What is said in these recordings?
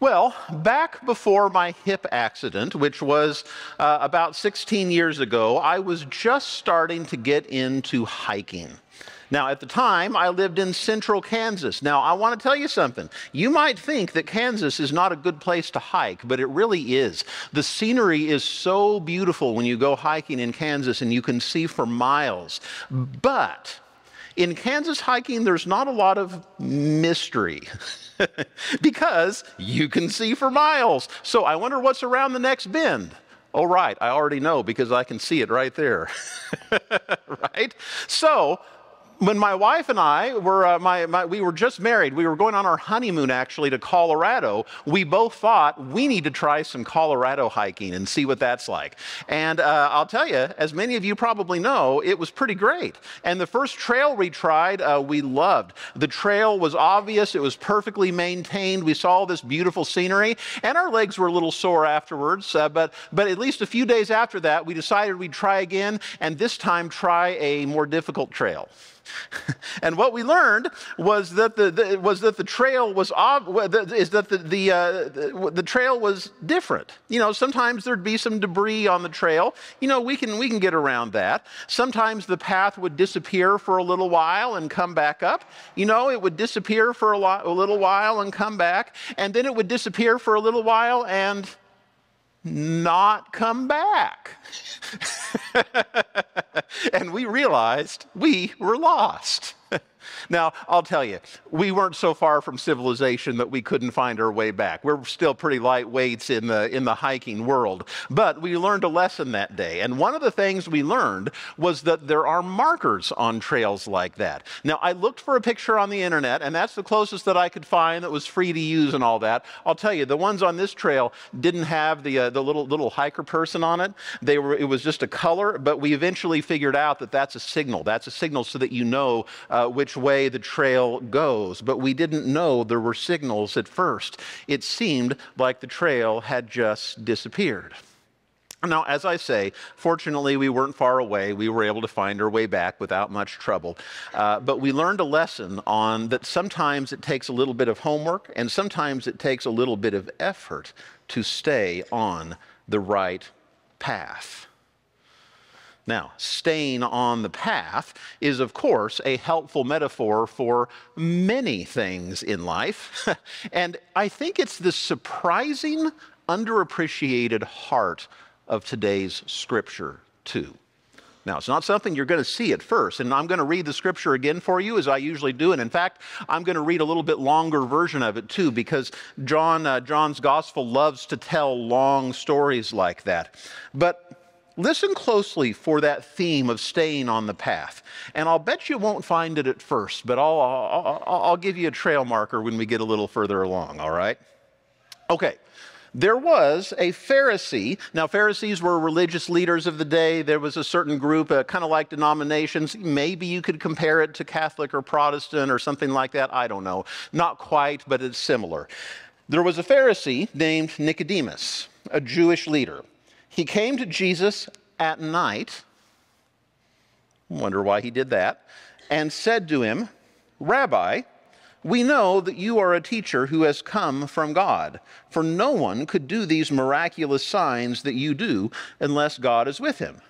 Well, back before my hip accident, which was uh, about 16 years ago, I was just starting to get into hiking. Now, at the time, I lived in central Kansas. Now, I want to tell you something. You might think that Kansas is not a good place to hike, but it really is. The scenery is so beautiful when you go hiking in Kansas and you can see for miles. But in Kansas hiking, there's not a lot of mystery. because you can see for miles. So I wonder what's around the next bend. Oh, right, I already know because I can see it right there. right? So when my wife and I were, uh, my, my, we were just married, we were going on our honeymoon actually to Colorado. We both thought we need to try some Colorado hiking and see what that's like. And uh, I'll tell you, as many of you probably know, it was pretty great. And the first trail we tried, uh, we loved. The trail was obvious, it was perfectly maintained. We saw all this beautiful scenery, and our legs were a little sore afterwards. Uh, but, but at least a few days after that, we decided we'd try again, and this time try a more difficult trail. and what we learned was that the, the, was that the trail was is that the the, uh, the, the trail was different. You know, sometimes there'd be some debris on the trail. You know, we can we can get around that. Sometimes the path would disappear for a little while and come back up. You know, it would disappear for a, lo- a little while and come back, and then it would disappear for a little while and not come back. and we realized we were lost. Now, I'll tell you, we weren't so far from civilization that we couldn't find our way back. We're still pretty lightweights in the, in the hiking world. But we learned a lesson that day. And one of the things we learned was that there are markers on trails like that. Now, I looked for a picture on the internet, and that's the closest that I could find that was free to use and all that. I'll tell you, the ones on this trail didn't have the, uh, the little, little hiker person on it. They were, it was just a color, but we eventually figured out that that's a signal. That's a signal so that you know uh, which way the trail goes, but we didn't know there were signals at first. It seemed like the trail had just disappeared. Now, as I say, fortunately, we weren't far away. We were able to find our way back without much trouble. Uh, but we learned a lesson on that sometimes it takes a little bit of homework and sometimes it takes a little bit of effort to stay on the right path. Now, staying on the path is, of course, a helpful metaphor for many things in life. and I think it's the surprising, underappreciated heart of today's scripture, too. Now, it's not something you're going to see at first, and I'm going to read the scripture again for you as I usually do. And in fact, I'm going to read a little bit longer version of it too, because John, uh, John's gospel loves to tell long stories like that. But Listen closely for that theme of staying on the path. And I'll bet you won't find it at first, but I'll, I'll, I'll, give you a trail marker when we get a little further along, all right? Okay. There was a Pharisee. Now, Pharisees were religious leaders of the day. There was a certain group, uh, kind of like denominations. Maybe you could compare it to Catholic or Protestant or something like that. I don't know. Not quite, but it's similar. There was a Pharisee named Nicodemus, a Jewish leader. He came to Jesus at night, wonder why he did that, and said to him, Rabbi, we know that you are a teacher who has come from God, for no one could do these miraculous signs that you do unless God is with him.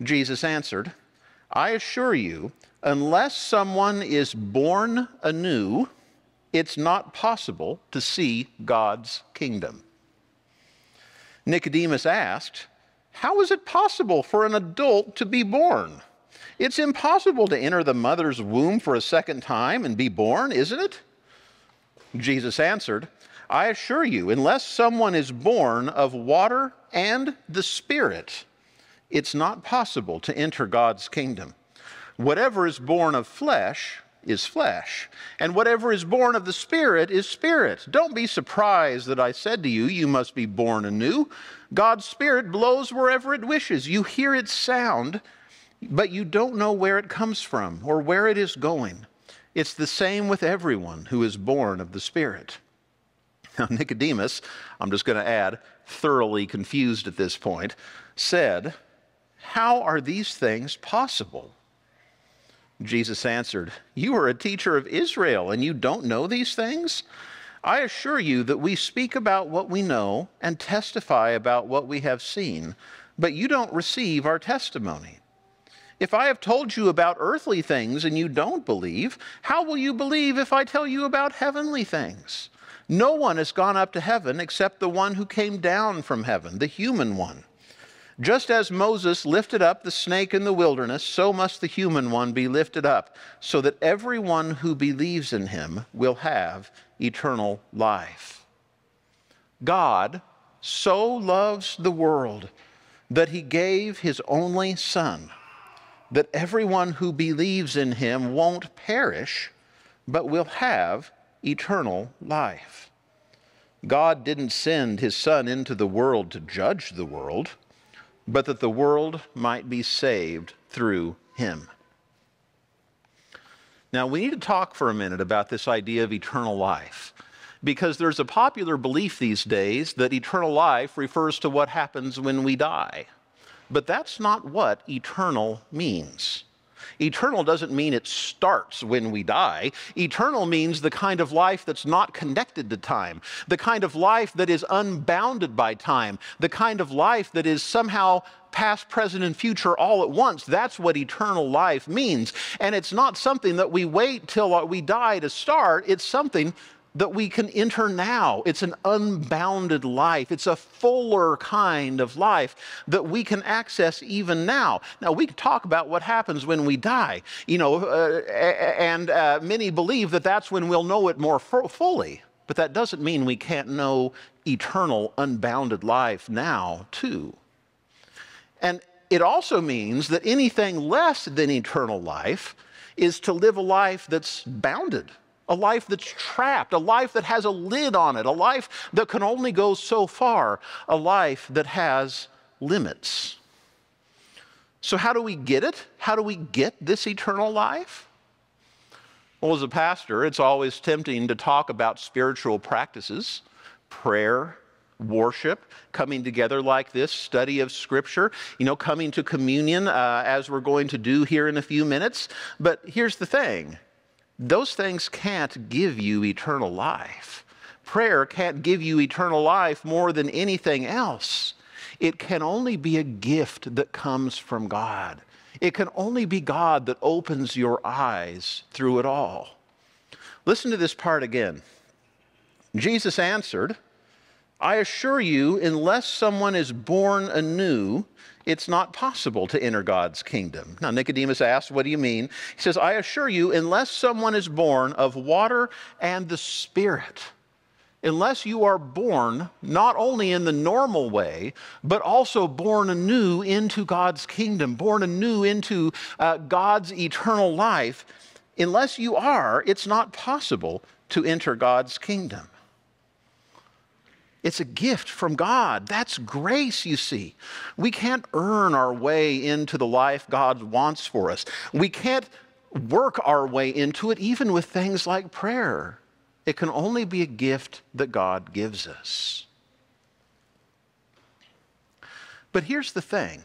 Jesus answered, I assure you, unless someone is born anew, it's not possible to see God's kingdom. Nicodemus asked, How is it possible for an adult to be born? It's impossible to enter the mother's womb for a second time and be born, isn't it? Jesus answered, I assure you, unless someone is born of water and the Spirit, it's not possible to enter God's kingdom. Whatever is born of flesh is flesh, and whatever is born of the Spirit is spirit. Don't be surprised that I said to you, You must be born anew. God's Spirit blows wherever it wishes. You hear its sound, but you don't know where it comes from or where it is going. It's the same with everyone who is born of the Spirit. Now, Nicodemus, I'm just going to add, thoroughly confused at this point, said, How are these things possible? Jesus answered, You are a teacher of Israel, and you don't know these things? I assure you that we speak about what we know and testify about what we have seen, but you don't receive our testimony. If I have told you about earthly things and you don't believe, how will you believe if I tell you about heavenly things? No one has gone up to heaven except the one who came down from heaven, the human one. Just as Moses lifted up the snake in the wilderness, so must the human one be lifted up, so that everyone who believes in him will have eternal life. God so loves the world that he gave his only Son, that everyone who believes in him won't perish, but will have eternal life. God didn't send his Son into the world to judge the world, but that the world might be saved through him. Now, we need to talk for a minute about this idea of eternal life because there's a popular belief these days that eternal life refers to what happens when we die. But that's not what eternal means. Eternal doesn't mean it starts when we die. Eternal means the kind of life that's not connected to time, the kind of life that is unbounded by time, the kind of life that is somehow past, present, and future all at once. That's what eternal life means. And it's not something that we wait till we die to start, it's something that we can enter now. It's an unbounded life. It's a fuller kind of life that we can access even now. Now, we can talk about what happens when we die, you know, uh, and uh, many believe that that's when we'll know it more fully. But that doesn't mean we can't know eternal, unbounded life now, too. And it also means that anything less than eternal life is to live a life that's bounded a life that's trapped, a life that has a lid on it, a life that can only go so far, a life that has limits. So, how do we get it? How do we get this eternal life? Well, as a pastor, it's always tempting to talk about spiritual practices, prayer, worship, coming together like this, study of Scripture, you know, coming to communion uh, as we're going to do here in a few minutes. But here's the thing those things can't give you eternal life. Prayer can't give you eternal life more than anything else. It can only be a gift that comes from God. It can only be God that opens your eyes through it all. Listen to this part again. Jesus answered, I assure you, unless someone is born anew, it's not possible to enter God's kingdom. Now, Nicodemus asks, What do you mean? He says, I assure you, unless someone is born of water and the Spirit, unless you are born not only in the normal way, but also born anew into God's kingdom, born anew into uh, God's eternal life, unless you are, it's not possible to enter God's kingdom. It's a gift from God. That's grace, you see. We can't earn our way into the life God wants for us. We can't work our way into it, even with things like prayer. It can only be a gift that God gives us. But here's the thing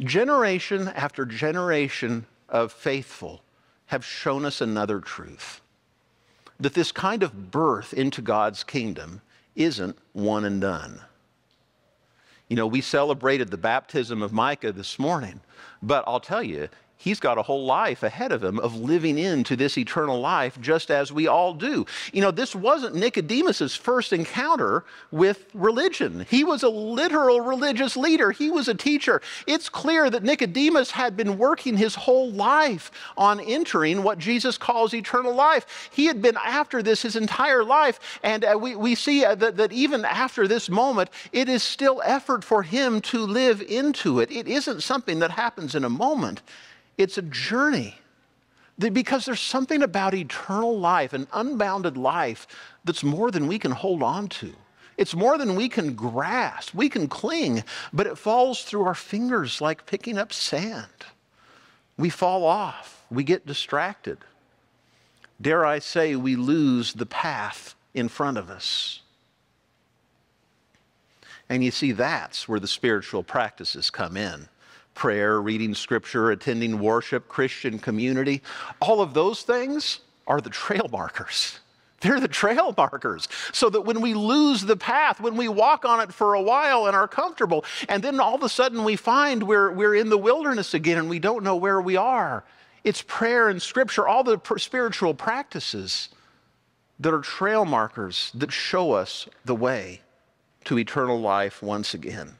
generation after generation of faithful have shown us another truth that this kind of birth into God's kingdom isn't one and done. You know, we celebrated the baptism of Micah this morning, but I'll tell you, he's got a whole life ahead of him of living into this eternal life just as we all do. You know, this wasn't Nicodemus's first encounter with religion. He was a literal religious leader. He was a teacher. It's clear that Nicodemus had been working his whole life on entering what Jesus calls eternal life. He had been after this his entire life. And uh, we, we see uh, that, that even after this moment, it is still effort for him to live into it. It isn't something that happens in a moment. It's a journey. Because there's something about eternal life, an unbounded life, that's more than we can hold on to. It's more than we can grasp. We can cling, but it falls through our fingers like picking up sand. We fall off, we get distracted. Dare I say, we lose the path in front of us. And you see, that's where the spiritual practices come in prayer, reading scripture, attending worship, Christian community, all of those things are the trail markers. They're the trail markers. So that when we lose the path, when we walk on it for a while and are comfortable, and then all of a sudden we find we're, we're in the wilderness again and we don't know where we are, it's prayer and scripture, all the spiritual practices that are trail markers that show us the way to eternal life once again.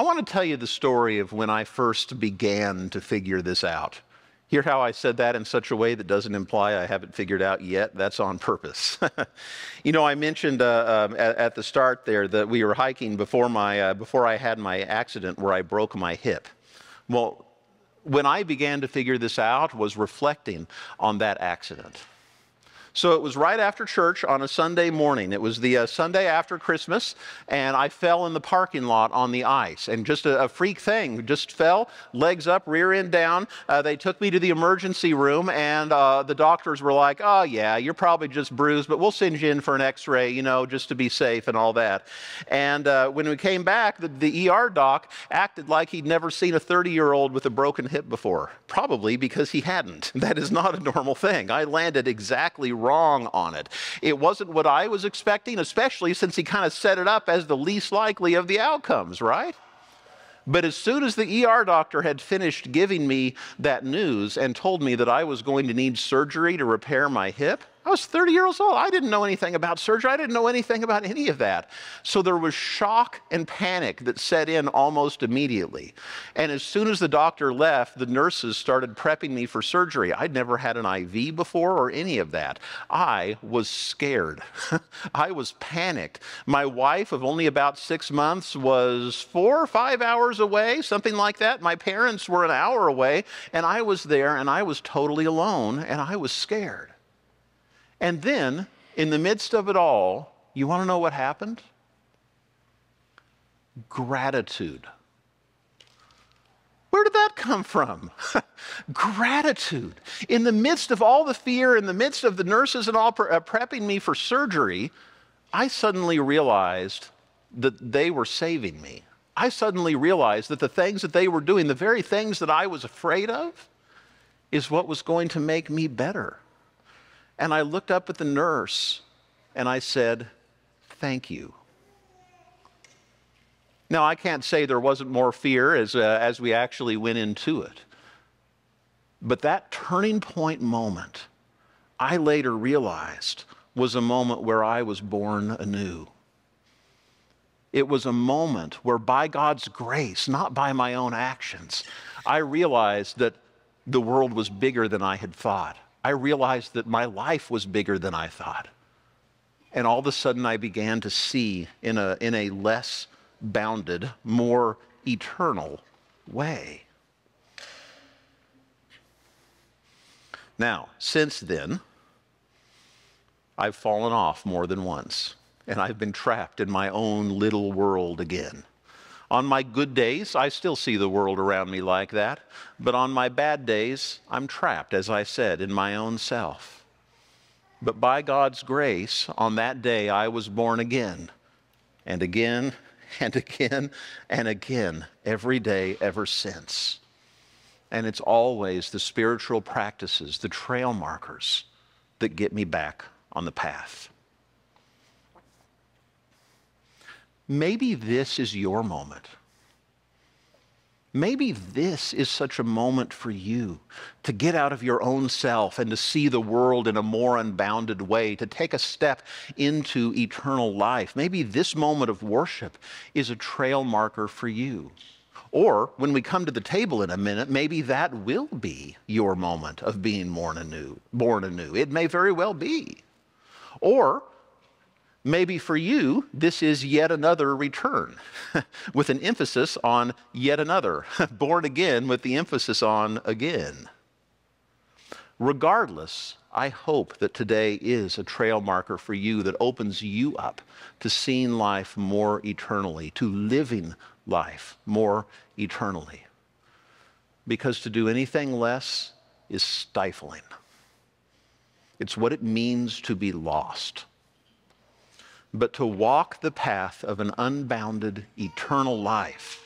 I want to tell you the story of when I first began to figure this out. Hear how I said that in such a way that doesn't imply I haven't figured out yet? That's on purpose. you know, I mentioned uh, um, at, at, the start there that we were hiking before, my, uh, before I had my accident where I broke my hip. Well, when I began to figure this out was reflecting on that accident. So it was right after church on a Sunday morning. It was the uh, Sunday after Christmas, and I fell in the parking lot on the ice. And just a, a freak thing, just fell, legs up, rear end down. Uh, they took me to the emergency room, and uh, the doctors were like, oh, yeah, you're probably just bruised, but we'll send you in for an x ray, you know, just to be safe and all that. And uh, when we came back, the, the ER doc acted like he'd never seen a 30 year old with a broken hip before, probably because he hadn't. That is not a normal thing. I landed exactly wrong on it. It wasn't what I was expecting, especially since he kind of set it up as the least likely of the outcomes, right? But as soon as the ER doctor had finished giving me that news and told me that I was going to need surgery to repair my hip, I was 30 years old. I didn't know anything about surgery. I didn't know anything about any of that. So there was shock and panic that set in almost immediately. And as soon as the doctor left, the nurses started prepping me for surgery. I'd never had an IV before or any of that. I was scared. I was panicked. My wife, of only about six months, was four or five hours away, something like that. My parents were an hour away, and I was there and I was totally alone and I was scared. And then, in the midst of it all, you want to know what happened? Gratitude. Where did that come from? Gratitude. In the midst of all the fear, in the midst of the nurses and all pre- uh, prepping me for surgery, I suddenly realized that they were saving me. I suddenly realized that the things that they were doing, the very things that I was afraid of, is what was going to make me better. And I looked up at the nurse and I said, Thank you. Now, I can't say there wasn't more fear as, uh, as we actually went into it. But that turning point moment, I later realized, was a moment where I was born anew. It was a moment where, by God's grace, not by my own actions, I realized that the world was bigger than I had thought. I realized that my life was bigger than I thought. And all of a sudden, I began to see in a, in a less bounded, more eternal way. Now, since then, I've fallen off more than once, and I've been trapped in my own little world again. On my good days, I still see the world around me like that. But on my bad days, I'm trapped, as I said, in my own self. But by God's grace, on that day, I was born again, and again, and again, and again, every day ever since. And it's always the spiritual practices, the trail markers, that get me back on the path. Maybe this is your moment. Maybe this is such a moment for you to get out of your own self and to see the world in a more unbounded way, to take a step into eternal life. Maybe this moment of worship is a trail marker for you. Or when we come to the table in a minute, maybe that will be your moment of being born anew. Born anew. It may very well be. Or Maybe for you, this is yet another return with an emphasis on yet another, born again with the emphasis on again. Regardless, I hope that today is a trail marker for you that opens you up to seeing life more eternally, to living life more eternally. Because to do anything less is stifling. It's what it means to be lost but to walk the path of an unbounded eternal life.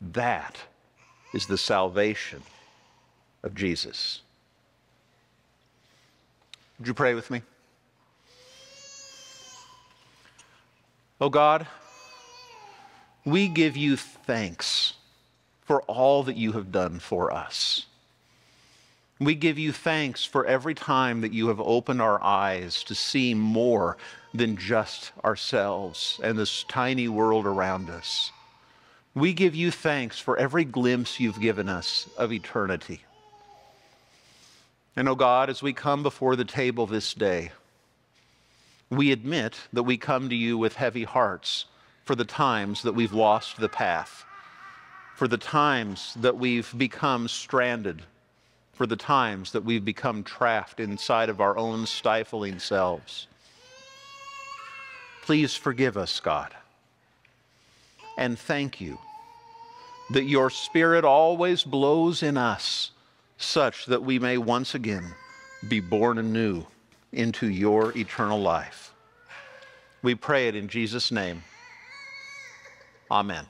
That is the salvation of Jesus. Would you pray with me? Oh God, we give you thanks for all that you have done for us. We give you thanks for every time that you have opened our eyes to see more than just ourselves and this tiny world around us. We give you thanks for every glimpse you've given us of eternity. And, oh God, as we come before the table this day, we admit that we come to you with heavy hearts for the times that we've lost the path, for the times that we've become stranded, for the times that we've become trapped inside of our own stifling selves. Please forgive us, God. And thank you that your Spirit always blows in us such that we may once again be born anew into your eternal life. We pray it in Jesus' name. Amen.